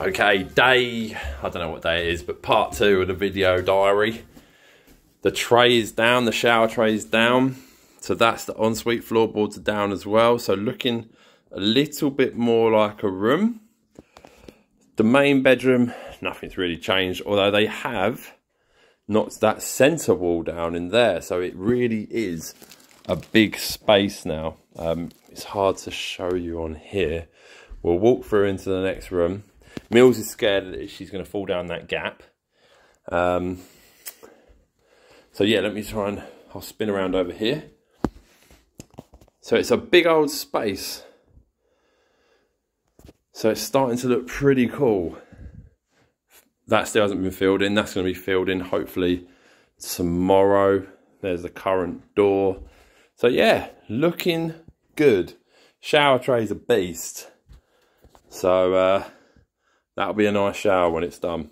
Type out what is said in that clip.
Okay, day, I don't know what day it is, but part two of the video diary. The tray is down, the shower tray is down. So that's the ensuite floorboards are down as well. So looking a little bit more like a room. The main bedroom, nothing's really changed, although they have knocked that centre wall down in there. So it really is a big space now. Um, it's hard to show you on here. We'll walk through into the next room. Mills is scared that she's going to fall down that gap. Um, so yeah, let me try and I'll spin around over here. So it's a big old space. So it's starting to look pretty cool. That still hasn't been filled in. That's going to be filled in hopefully tomorrow. There's the current door. So yeah, looking good. Shower tray's a beast. So uh, that'll be a nice shower when it's done.